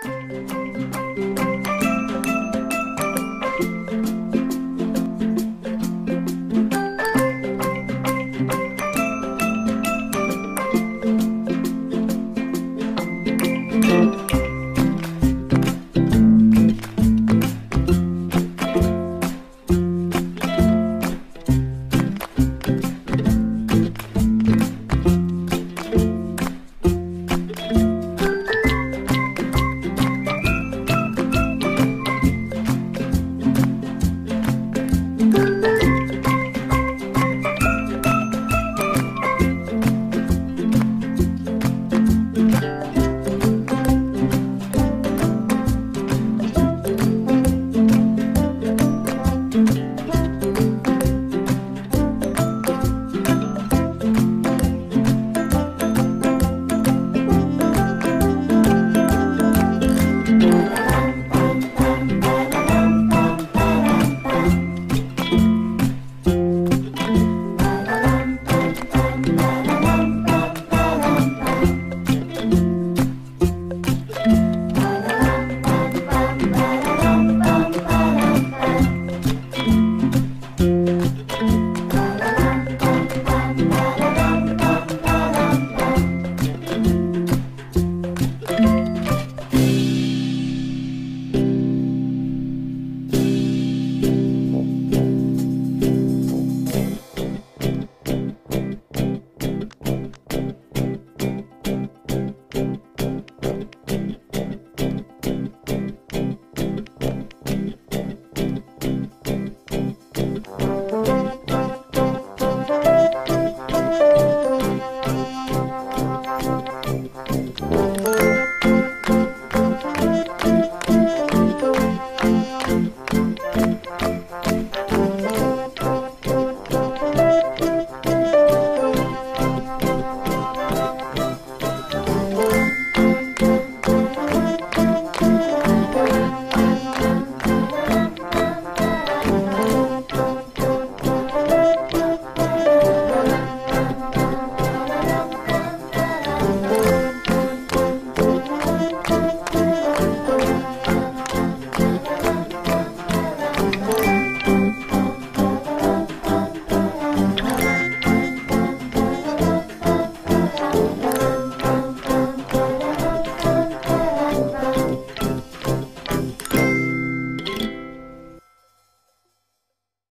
Música